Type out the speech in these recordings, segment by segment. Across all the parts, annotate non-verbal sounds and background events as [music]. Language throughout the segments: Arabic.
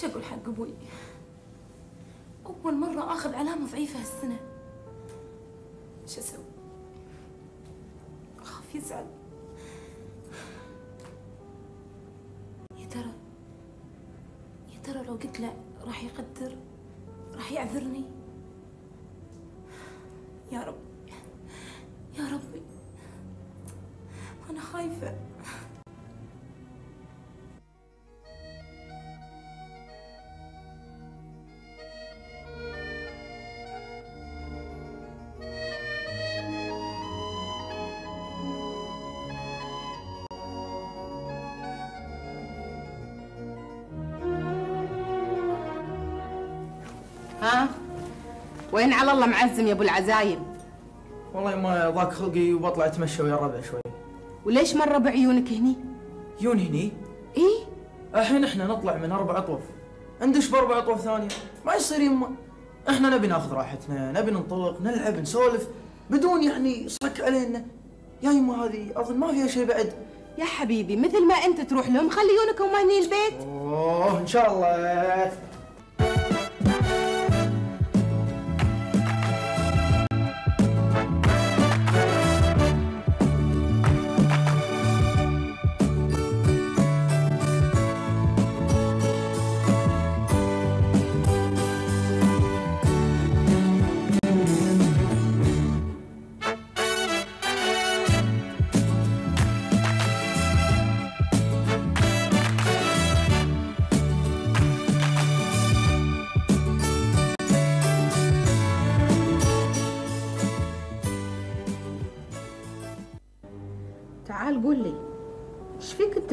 شو أقول حق أبوي؟ أول مرة آخذ علامة ضعيفة هالسنة. شو أسوي؟ أخاف يزعل. يا ترى يا ترى لو قلت له راح يقدر راح يعذرني؟ يا رب. وين على الله معزم يا أبو العزايم؟ والله ما ضاق خلقي وبطلع أتمشى ويا الربع شوي. وليش مره بعيونك هني؟ يون هني؟ إيه؟ الحين إحنا نطلع من أربع أطوف. ندش بأربع أطوف ثانية. ما يصير يما إحنا نبي ناخذ راحتنا نبي ننطلق نلعب نسولف بدون يعني صك علينا. يا يما هذه أظن ما فيها شيء بعد. يا حبيبي مثل ما أنت تروح لهم خليونك هم هني البيت. أوه إن شاء الله.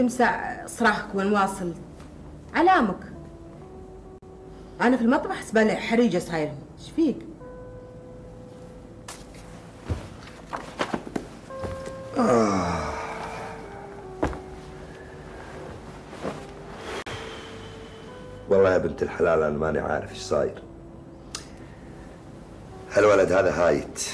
إيش فيك انت مسع صراخك وين واصل علامك. أنا في المطبخ حسبالي حريجه صاير إيش فيك؟ والله يا بنت الحلال أنا ماني عارف إيش صاير. هالولد هذا هايت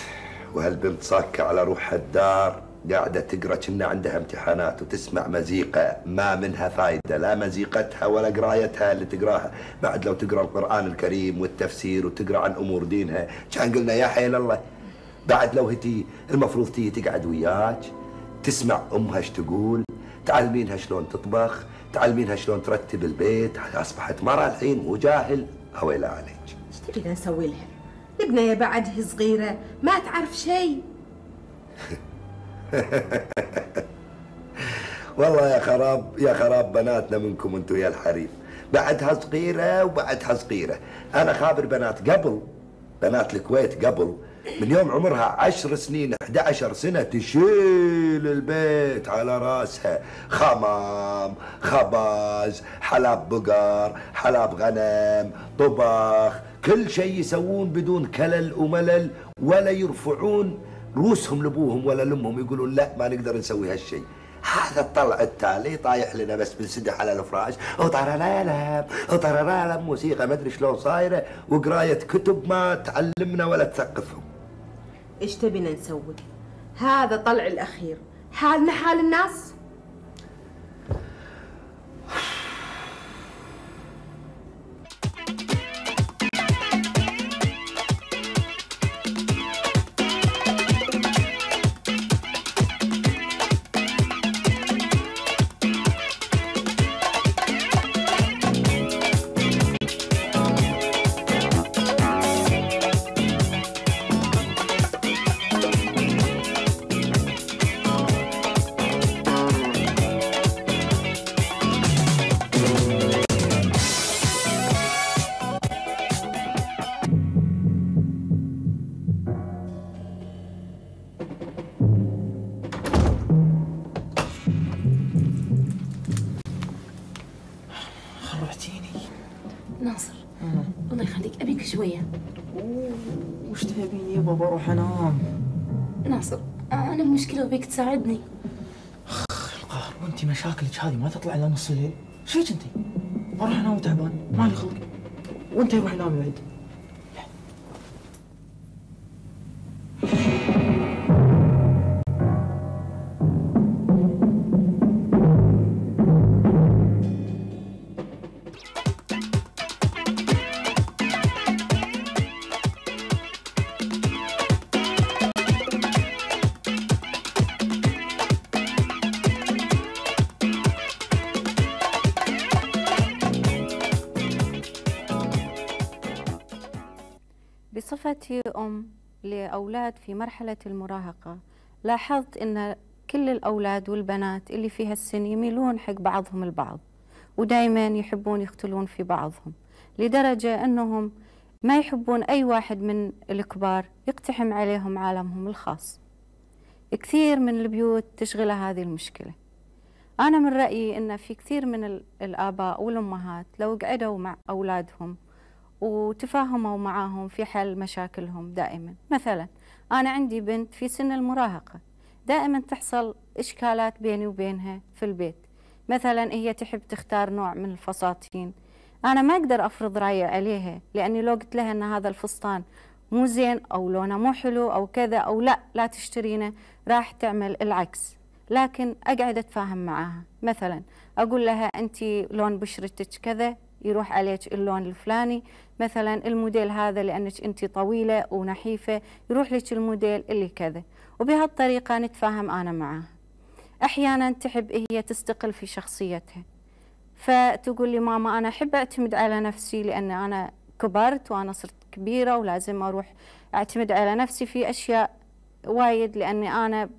وهالبنت صاكة على روحها الدار. قاعدة تقرأ كنا عندها امتحانات وتسمع مزيقة. ما منها فايدة لا مزيقتها ولا قرايتها اللي تقراها. بعد لو تقرأ القرآن الكريم والتفسير وتقرأ عن أمور دينها كان قلنا يا حيل الله. بعد لو هتي المفروض تي تقعد وياك تسمع أمها إيش تقول تعلمينها شلون تطبخ تعلمينها شلون ترتب البيت. أصبحت مرة الحين وجاهل هويلا عليك. إيش تبي نسوي لها؟ البنية بعد هي صغيرة ما تعرف شيء. [laughs] [laughs] والله يا خراب يا خراب بناتنا منكم أنتم يا الحريم بعدها صغيرة وبعدها صغيرة أنا خابر بنات قبل بنات الكويت قبل من يوم عمرها عشر سنين 11 سنة تشيل البيت على رأسها. خمام خبز حلاب بقر حلاب غنم طبخ كل شيء يسوون بدون كلل وملل ولا يرفعون روسهم لابوهم ولا لامهم يقولون لا ما نقدر نسوي هالشيء. هذا الطلع التالي طايح لنا بس بنسدح على الفراش. وطررالم وطررالم موسيقى ما أدري شلون صايرة وقراية كتب ما تعلمنا ولا تثقفهم. إيش تبينا نسوي؟ هذا طلع الأخير. حالنا حال الناس؟ بروح انام ناصر أنا بمشكله وبيك تساعدني. القهر وأنت مشاكلك هذه ما تطلع إلا نص الليل. إيش فيك أنت؟ بروح انام تعبان ما لي خلق. وأنت روح نامي بعد بصفتي أم لأولاد في مرحلة المراهقة. لاحظت أن كل الأولاد والبنات اللي في هالسن يميلون حق بعضهم البعض ودائما يحبون يقتلون في بعضهم لدرجة أنهم ما يحبون أي واحد من الكبار يقتحم عليهم عالمهم الخاص. كثير من البيوت تشغلها هذه المشكلة. أنا من رأيي أن في كثير من الآباء والأمهات لو قعدوا مع أولادهم وتفاهموا معاهم في حل مشاكلهم دائما. مثلا أنا عندي بنت في سن المراهقة. دائما تحصل إشكالات بيني وبينها في البيت. مثلا هي تحب تختار نوع من الفساتين. أنا ما أقدر أفرض رأيي عليها لأني لو قلت لها أن هذا الفستان مو زين أو لونه مو حلو أو كذا أو لا لا تشترينه راح تعمل العكس. لكن أقعد أتفاهم معاها. مثلا أقول لها أنت لون بشرتك كذا يروح عليك اللون الفلاني. مثلا الموديل هذا لأنك أنت طويلة ونحيفة يروح لك الموديل اللي كذا. وبهالطريقة نتفاهم أنا معاها أحيانا تحب هي تستقل في شخصيتها. فتقول لي ماما أنا أحب أعتمد على نفسي لأن أنا كبرت وأنا صرت كبيرة ولازم أروح أعتمد على نفسي في أشياء وايد لأني أنا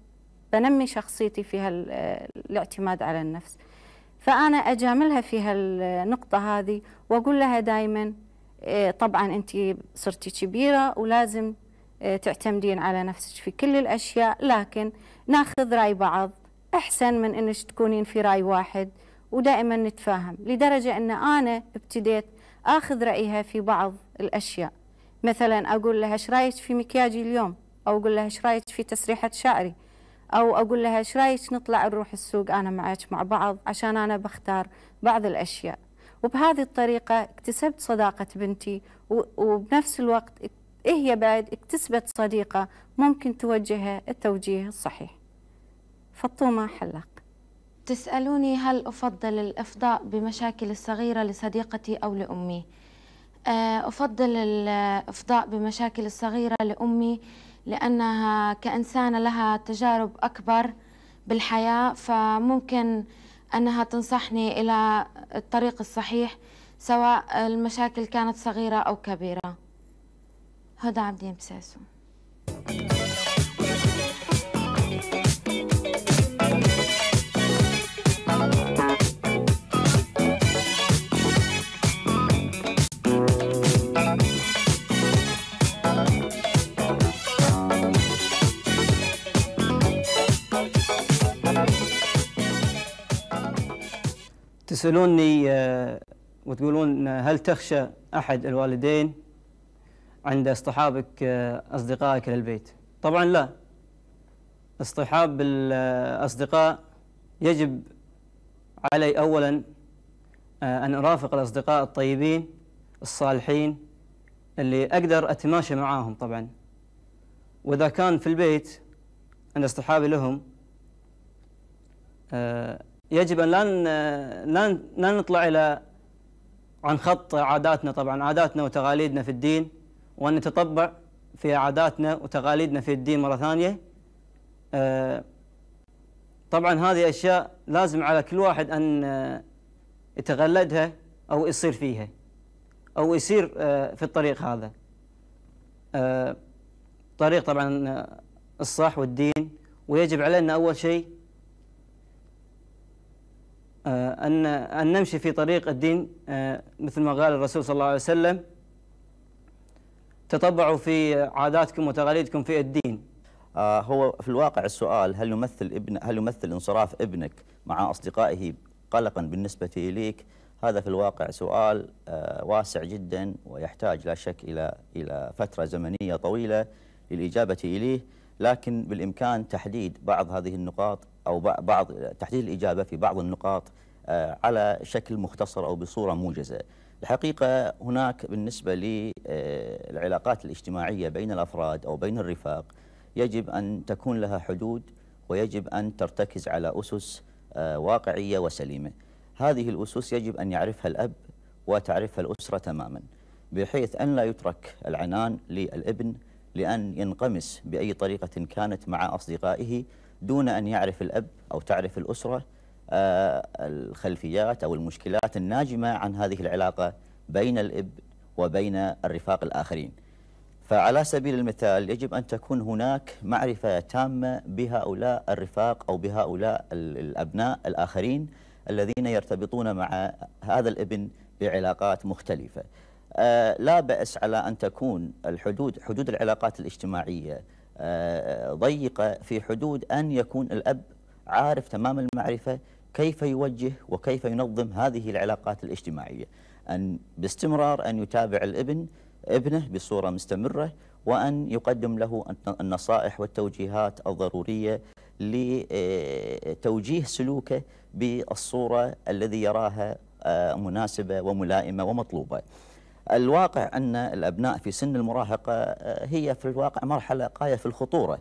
بنمي شخصيتي في الاعتماد على النفس. فأنا أجاملها في هالنقطة هذه وأقول لها دائما إيه، طبعا أنت صرتي كبيرة ولازم إيه، تعتمدين على نفسك في كل الأشياء لكن ناخذ رأي بعض. أحسن من أنك تكونين في رأي واحد ودائما نتفاهم لدرجة أن أنا ابتديت أخذ رأيها في بعض الأشياء. مثلا أقول لها إيش رأيك في مكياجي اليوم؟ أو أقول لها إيش رأيك في تسريحة شعري؟ أو أقول لها إيش رأيك نطلع نروح السوق أنا معك مع بعض عشان أنا بختار بعض الأشياء. وبهذه الطريقة اكتسبت صداقة بنتي وبنفس الوقت هي بعد اكتسبت صديقة ممكن توجهها التوجيه الصحيح. فطومة حلاق. تسألوني هل أفضل الإفضاء بمشاكل الصغيرة لصديقتي أو لأمي؟ آه، أفضل الإفضاء بمشاكل الصغيرة لأمي لأنها كإنسانة لها تجارب أكبر بالحياة فممكن أنها تنصحني إلى الطريق الصحيح سواء المشاكل كانت صغيرة أو كبيرة. هدى عبدين بساسو تسألوني آه، وتقولون هل تخشى أحد الوالدين عند اصطحابك آه، أصدقائك للبيت طبعا لا. اصطحاب الأصدقاء يجب علي أولا آه، أن أرافق الأصدقاء الطيبين الصالحين اللي أقدر أتماشى معاهم طبعا. وإذا كان في البيت عند اصطحابي لهم يجب أن لا لا نطلع إلى عن خط عاداتنا طبعا عاداتنا وتقاليدنا في الدين وأن نتطبع في عاداتنا وتقاليدنا في الدين مرة ثانية. آه، طبعا هذه أشياء لازم على كل واحد أن آه، يتغلدها أو يصير فيها أو يسير آه، في الطريق هذا. طريق طبعا الصح والدين. ويجب علينا أول شيء أن أن نمشي في طريق الدين آه، مثل ما قال الرسول صلى الله عليه وسلم تطبعوا في عاداتكم وتقاليدكم في الدين. آه هو في الواقع السؤال هل يمثل ابن هل يمثل انصراف ابنك مع أصدقائه قلقا بالنسبة إليك؟ هذا في الواقع سؤال آه واسع جدا ويحتاج لا شك إلى إلى فترة زمنية طويلة للإجابة إليه. لكن بالإمكان تحديد بعض هذه النقاط أو بعض تحديد الإجابة في بعض النقاط آه، على شكل مختصر أو بصورة موجزة. الحقيقة هناك بالنسبة للعلاقات آه، الاجتماعية بين الأفراد أو بين الرفاق يجب أن تكون لها حدود ويجب أن ترتكز على أسس آه، واقعية وسليمة. هذه الأسس يجب أن يعرفها الأب وتعرفها الأسرة تماما بحيث أن لا يترك العنان للابن لأن ينقمس بأي طريقة كانت مع أصدقائه دون أن يعرف الأب أو تعرف الأسرة آه، الخلفيات أو المشكلات الناجمة عن هذه العلاقة بين الأب وبين الرفاق الآخرين. فعلى سبيل المثال يجب أن تكون هناك معرفة تامة بهؤلاء الرفاق أو بهؤلاء ال- الأبناء الآخرين الذين يرتبطون مع هذا الابن بعلاقات مختلفة. لا بأس على أن تكون الحدود حدود العلاقات الاجتماعية آه، ضيقة في حدود أن يكون الأب عارف تمام المعرفة كيف يوجه وكيف ينظم هذه العلاقات الاجتماعية. أن باستمرار أن يتابع الابن ابنه بصورة مستمرة وأن يقدم له النصائح والتوجيهات الضرورية لتوجيه سلوكه بالصورة الذي يراها آه، مناسبة وملائمة ومطلوبة. الواقع أن الأبناء في سن المراهقة آه، هي في الواقع مرحلة غاية في الخطورة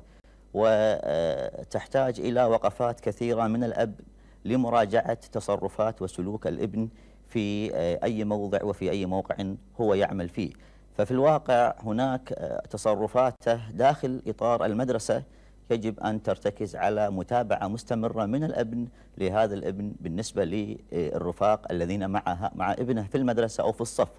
وتحتاج إلى وقفات كثيرة من الأب لمراجعة تصرفات وسلوك الابن في آه، أي موضع وفي أي موقع هو يعمل فيه. ففي الواقع هناك آه، تصرفاته داخل إطار المدرسة يجب أن ترتكز على متابعة مستمرة من الابن لهذا الابن بالنسبة للرفاق الذين معها مع ابنه في المدرسة أو في الصف.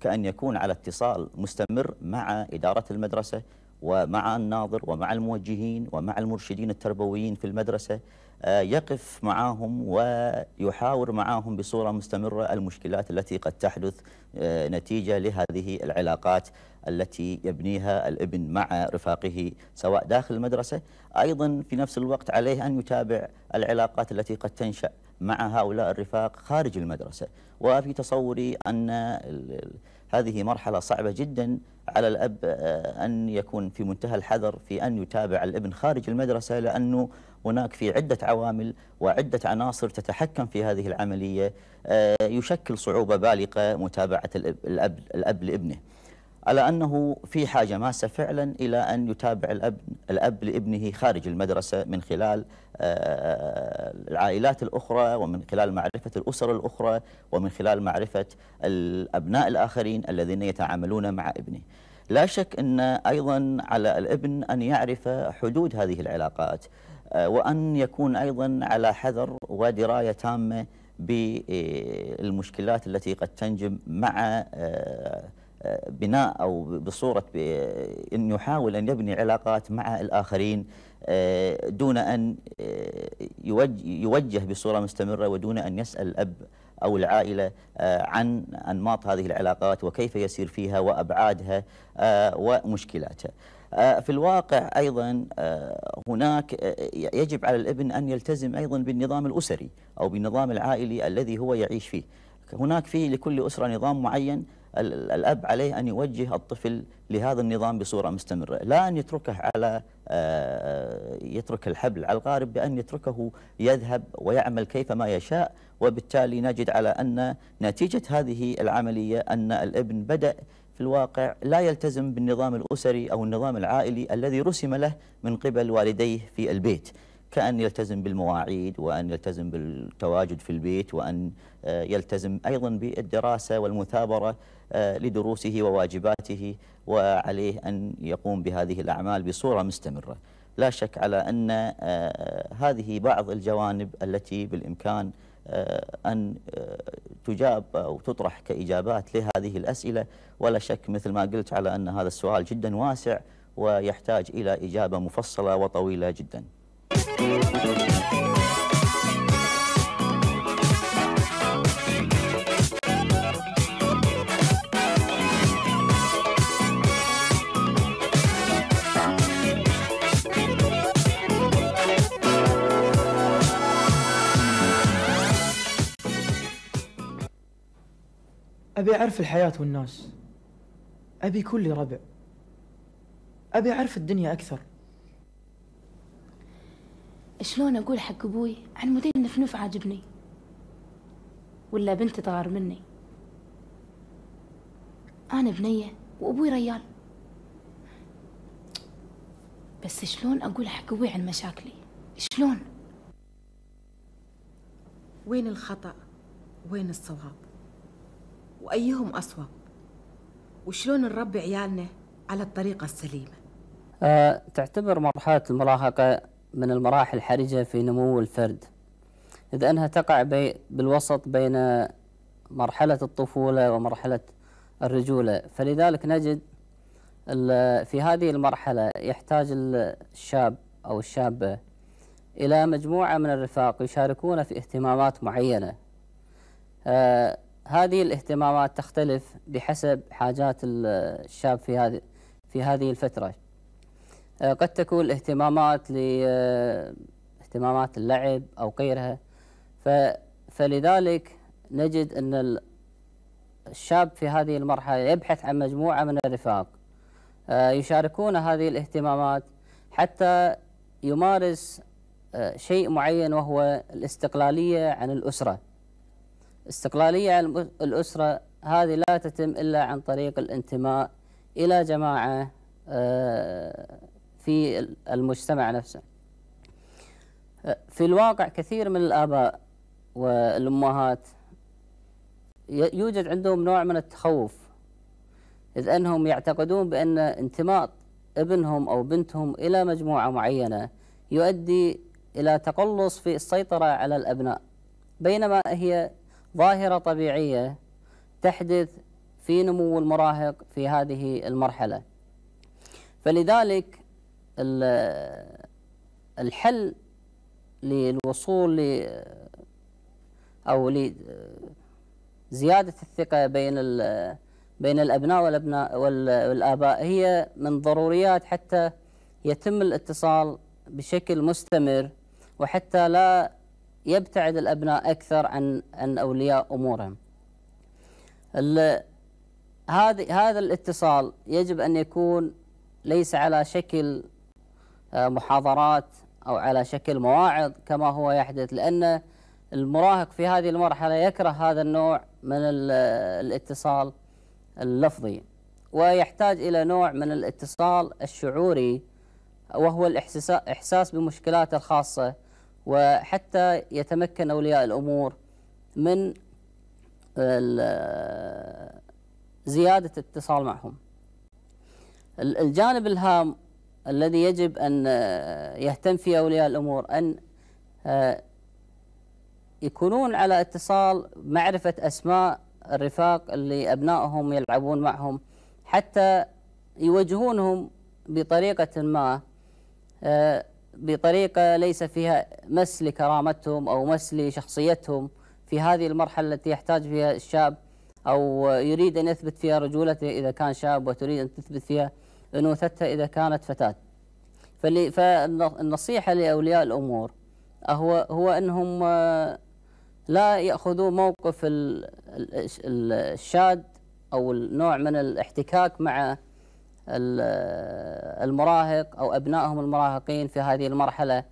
كأن يكون على اتصال مستمر مع إدارة المدرسة ومع الناظر ومع الموجهين ومع المرشدين التربويين في المدرسة. يقف معهم ويحاور معهم بصورة مستمرة المشكلات التي قد تحدث آه، نتيجة لهذه العلاقات التي يبنيها الابن مع رفاقه سواء داخل المدرسة. أيضا في نفس الوقت عليه أن يتابع العلاقات التي قد تنشأ مع هؤلاء الرفاق خارج المدرسة. وفي تصوري أن هذه مرحلة صعبة جدا على الأب آه، أن يكون في منتهى الحذر في أن يتابع الابن خارج المدرسة لأنه هناك في عدة عوامل وعدة عناصر تتحكم في هذه العملية آه، يشكل صعوبة بالغة متابعة الأب, الأب, لابنه. على أنه في حاجة ماسة فعلا إلى أن يتابع الأب, الأب لابنه خارج المدرسة من خلال آه، العائلات الأخرى ومن خلال معرفة الأسر الأخرى ومن خلال معرفة الأبناء الآخرين الذين يتعاملون مع ابنه. لا شك أن أيضا على الابن أن يعرف حدود هذه العلاقات. وأن يكون أيضا على حذر ودراية تامة بالمشكلات التي قد تنجم مع آه، آه، بناء أو بصورة أن يحاول أن يبني علاقات مع الآخرين آه، دون أن آه، يوج- يوجه بصورة مستمرة ودون أن يسأل الأب أو العائلة آه، عن أنماط هذه العلاقات وكيف يسير فيها وأبعادها آه، ومشكلاتها آه، في الواقع أيضا هناك يجب على الابن أن يلتزم أيضا بالنظام الأسري أو بالنظام العائلي الذي هو يعيش فيه. هناك في لكل أسرة نظام معين ال- الأب عليه أن يوجه الطفل لهذا النظام بصورة مستمرة. لا أن يتركه على يترك الحبل على الغارب بأن يتركه يذهب ويعمل كيفما يشاء وبالتالي نجد على أن نتيجة هذه العملية أن الابن بدأ في الواقع لا يلتزم بالنظام الأسري أو النظام العائلي الذي رسم له من قبل والديه في البيت. كأن يلتزم بالمواعيد وأن يلتزم بالتواجد في البيت وأن آه، يلتزم أيضا بالدراسة والمثابرة آه، لدروسه وواجباته وعليه أن يقوم بهذه الأعمال بصورة مستمرة. لا شك على أن آه، هذه بعض الجوانب التي بالإمكان أن آه، تجاب أو تطرح كإجابات لهذه الأسئلة. ولا شك مثل ما قلت على أن هذا السؤال جدا واسع ويحتاج إلى إجابة مفصلة وطويلة جدا. أبي أعرف الحياة والناس. أبي لي ربع. أبي أعرف الدنيا أكثر. شلون أقول حق أبوي عن مدير نفنف عاجبني؟ ولا بنت تغار مني. أنا بنية وأبوي ريال. بس شلون أقول حق أبوي عن مشاكلي؟ شلون؟ وين الخطأ؟ وين الصواب؟ وأيهم أصوب وشلون نربي عيالنا على الطريقة السليمة؟ آه، تعتبر مرحلة المراهقة من المراحل الحرجة في نمو الفرد. إذ أنها تقع بي بالوسط بين مرحلة الطفولة ومرحلة الرجولة. فلذلك نجد في هذه المرحلة يحتاج الشاب أو الشابة إلى مجموعة من الرفاق يشاركون في اهتمامات معينة. آه، هذه الاهتمامات تختلف بحسب حاجات ال- الشاب في هذه في هذه الفترة. آه، قد تكون الاهتمامات آه، اهتمامات اللعب أو غيرها. فلذلك نجد أن ال- الشاب في هذه المرحلة يبحث عن مجموعة من الرفاق. آه، يشاركون هذه الاهتمامات حتى يمارس شيء معين وهو الاستقلالية عن الأسرة. استقلالية الأسرة هذه لا تتم إلا عن طريق الانتماء إلى جماعة آه، في ال- المجتمع نفسه. في الواقع كثير من الآباء والأمهات يوجد عندهم نوع من التخوف إذ أنهم يعتقدون بأن انتماء ابنهم أو بنتهم إلى مجموعة معينة يؤدي إلى تقلص في السيطرة على الأبناء بينما هي ظاهرة طبيعية تحدث في نمو المراهق في هذه المرحلة. فلذلك ال- الحل للوصول ل أو لزيادة الثقة بين بين الأبناء والأبناء وال- والآباء هي من ضروريات حتى يتم الاتصال بشكل مستمر وحتى لا يبتعد الأبناء أكثر عن عن أولياء أمورهم. هذه هذا الاتصال يجب أن يكون ليس على شكل آه، محاضرات أو على شكل مواعظ كما هو يحدث لأن المراهق في هذه المرحلة يكره هذا النوع من ال- الاتصال اللفظي ويحتاج إلى نوع من الاتصال الشعوري وهو الإحساس إحساس بمشكلاته الخاصة وحتى يتمكن أولياء الأمور من زيادة الاتصال معهم. ال- الجانب الهام الذي يجب أن يهتم فيه أولياء الأمور أن آه، يكونون على اتصال معرفة أسماء الرفاق اللي أبنائهم يلعبون معهم حتى يوجهونهم بطريقة ما. آه، بطريقة ليس فيها مس لكرامتهم أو مس لشخصيتهم في هذه المرحلة التي يحتاج فيها الشاب أو يريد أن يثبت فيها رجولته إذا كان شاب وتريد أن تثبت فيها أنوثتها إذا كانت فتاة. فالنصيحة لأولياء الأمور هو هو أنهم آه، لا يأخذوا موقف ال- ال- ال- الشاد أو النوع من الاحتكاك مع المراهق أو أبنائهم المراهقين في هذه المرحلة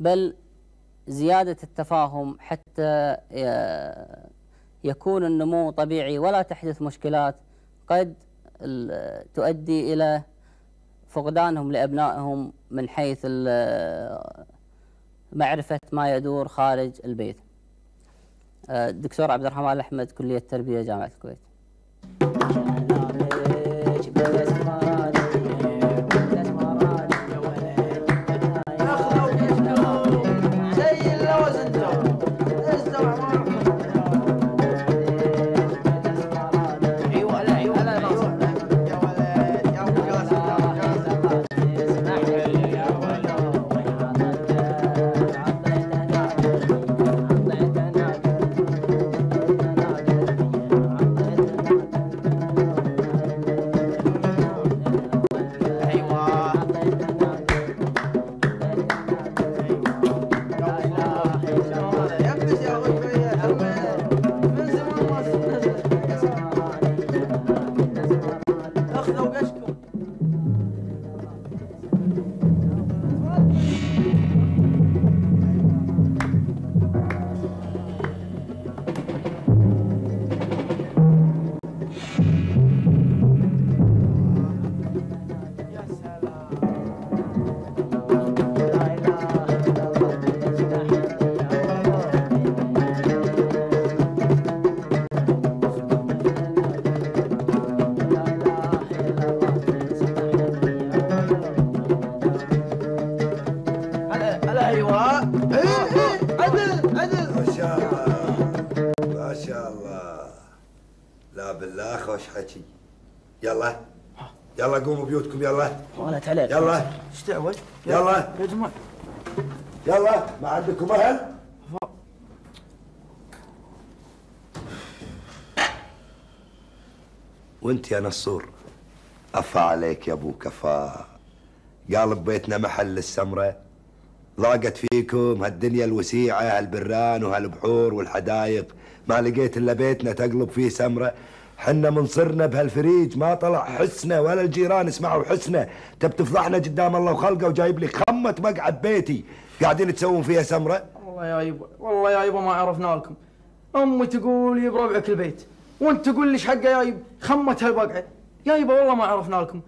بل زيادة التفاهم حتى يكون النمو طبيعي ولا تحدث مشكلات قد تؤدي إلى فقدانهم لأبنائهم من حيث معرفة ما يدور خارج البيت. آه، الدكتور عبد الرحمن الأحمد كلية التربية جامعة الكويت. Thank you. بيوتكم يلا. ولا عليك يلا. إيش دعوة؟ يلا. يا جماعة. يلا. ما عندكم أهل؟ وانت يا نصور. أفا عليك يا أبو كفا. قالب بيتنا محل السمرة. ضاقت فيكم هالدنيا الوسيعة هالبران وهالبحور والحدايق. ما لقيت إلا بيتنا تقلب فيه سمرة. حنا من صرنا بهالفريج ما طلع حسنا ولا الجيران اسمعوا حسنا تب تفضحنا قدام الله وخلقه وجايب لي خمة مقعد بيتي. قاعدين تسوون فيها سمرة؟ والله يا يبا والله يا يبا ما عرفنا لكم. أمي تقول يب ربعك البيت وأنت تقول ليش حقه يا يب خمت هالبقعة. يا يبا والله ما عرفنا لكم.